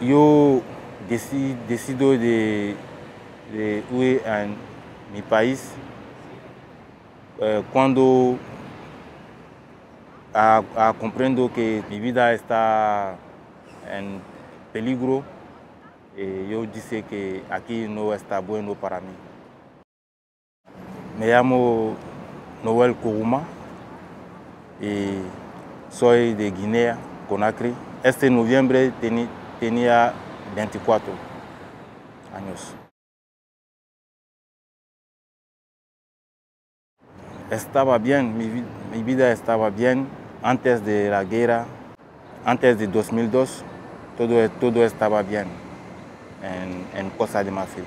yo deci- decido de, de huir en mi país eh, cuando comprendo que mi vida está en peligro. eh, yo dice que aquí no está bueno para mí. Me llamo Noel Kuruma y soy de Guinea, Conakry. Este noviembre teni- tenía 24 años. Estaba bien, mi, vi- mi vida estaba bien antes de la guerra, antes de 2002, todo, todo estaba bien en, en Costa de Marfil.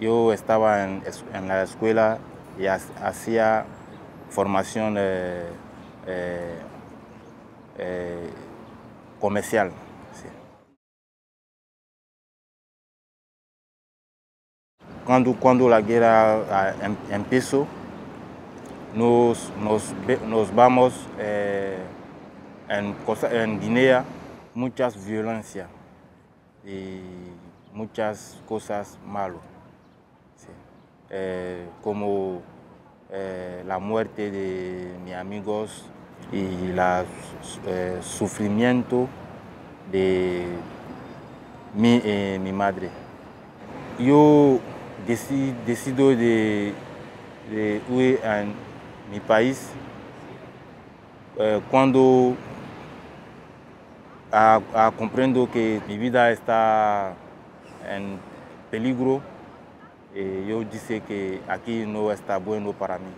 Yo estaba en, la escuela y ha- hacía formación eh, eh, eh, comercial. Cuando, cuando la guerra ah, em- empezó, nos, nos, nos vamos eh, en, en Guinea, muchas violencias y muchas cosas malas. Eh, como eh, la muerte de mis amigos y el sufrimiento de mi, eh, mi madre. Yo decido de, de huir en mi país eh, cuando comprendo que mi vida está en peligro. eh, yo dice que aquí no está bueno para mí.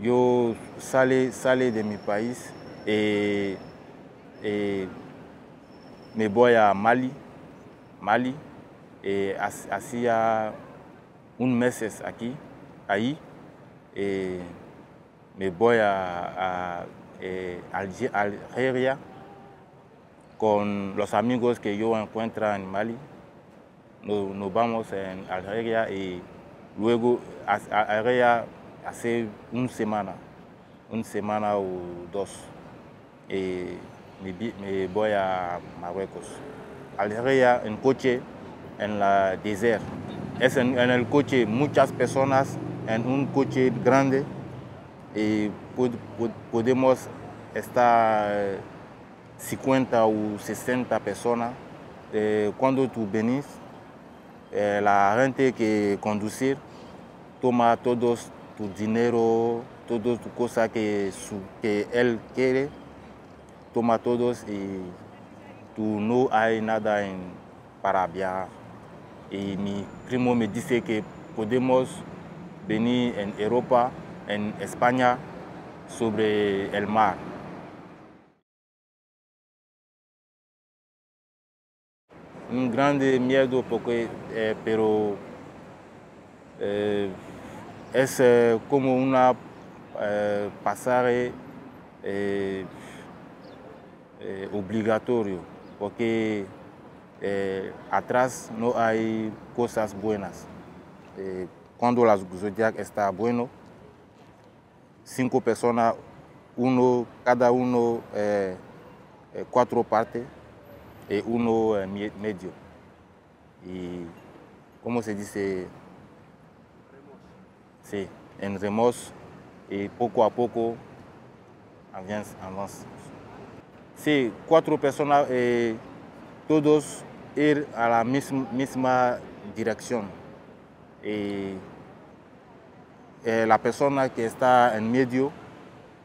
Yo sale de mi país y, y me voy a Mali, Mali, ha- hacía un mes aquí, ahí, y me voy a, a, eh, Alge- Algeria con los amigos que yo encuentro en Mali. Nos, vamos en Algeria y luego a, a Algeria hace una semana, una semana o dos. Y me, voy a Marruecos. Algeria en coche, en la desert. Es en, el coche muchas personas, en un coche grande y pod- pod- podemos estar eh, 50 o 60 personas. Eh, cuando tú venís, eh, la gente que conducir toma todos tu dinero, todas tus cosas que, que él quiere, toma todos y tú no hay nada en, para viajar. Y mi primo me dice que podemos venir en Europa, en España, sobre el mar. Un grande miedo porque, eh, pero eh, es eh, como una eh, pasaje eh, obligatorio porque eh, atrás no hay cosas buenas. Eh, cuando la Zodiac está bueno, cinco personas, uno, cada uno cuatro partes y uno medio. Y, ¿cómo se dice? Sí, en remos y poco a poco avance. Sí, cuatro personas, eh, todos ir a la misma, misma dirección. Eh, la persona que está en medio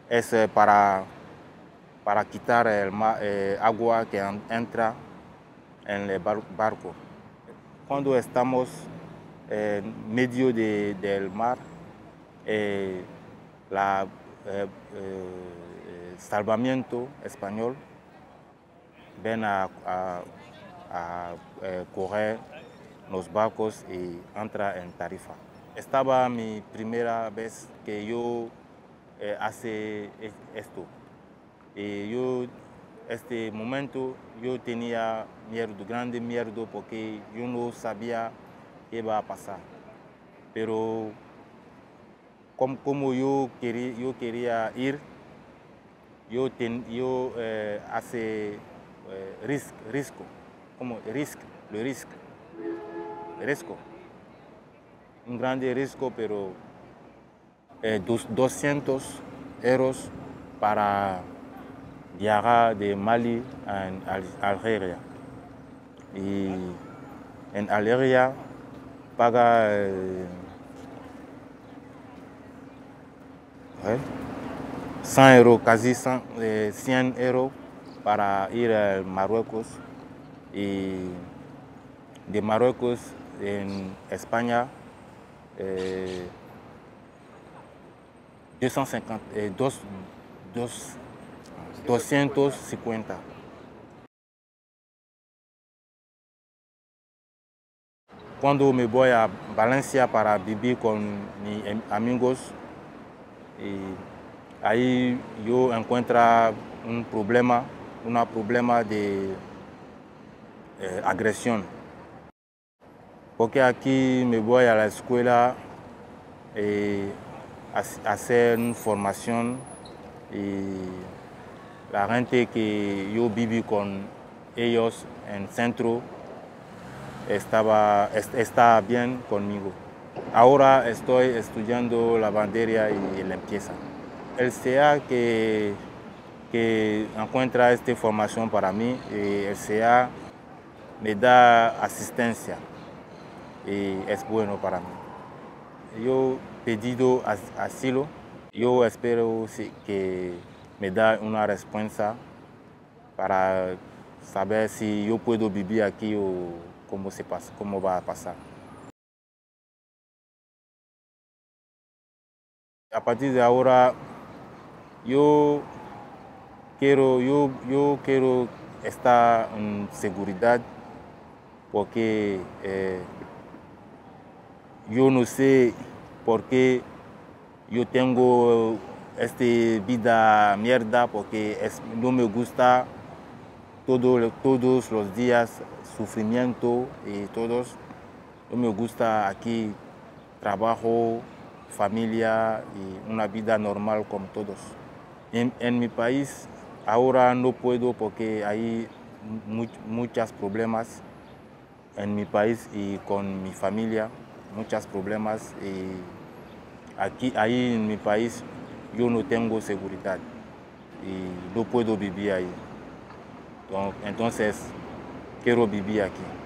es eh, para, para quitar el eh, agua que en- entra en el bar- barco. Cuando estamos en medio de- del mar, eh, la eh, eh, salvamiento español ven a, eh, correr los barcos y entra en Tarifa. Estaba mi primera vez que yo eh, es- esto. Y yo, este momento, yo tenía miedo, grande miedo, porque yo no sabía qué iba a pasar. Pero como, como yo, quería, yo quería ir, yo, ten, yo eh, hace eh, risk, risco, como risk, le risco, risco. Un grande risco, pero eh, dos, 200 euros para viajar de Mali a Algeria. Y en Algeria paga eh, 100 euros, casi 100, eh, 100 euros para ir a Marruecos y de Marruecos en España eh, 250, eh, dos, dos, 250. Cuando me voy a Valencia para vivir con mis amigos, y ahí yo encuentro un problema, un problema de eh, agresión. Porque aquí me voy a la escuela eh, a hacer una formación y la gente que yo viví con ellos en centro estaba, está bien conmigo. Ahora estoy estudiando la bandería y limpieza. El CEA que, que encuentra esta formación para mí, y el CEA me da asistencia y es bueno para mí. Yo he pedido asilo, yo espero que me da una respuesta para saber si yo puedo vivir aquí o cómo, se pasa, cómo va a pasar. A partir de ahora, yo quiero, yo, yo quiero estar en seguridad porque eh, yo no sé por qué yo tengo esta vida mierda porque no me gusta todo, todos los días sufrimiento y todos. No me gusta aquí trabajo, familia y una vida normal como todos. En mi país ahora no puedo porque hay muchos problemas en mi país y con mi familia, muchos problemas. Y aquí, ahí en mi país yo no tengo seguridad y no puedo vivir ahí. Entonces, quiero vivir aquí.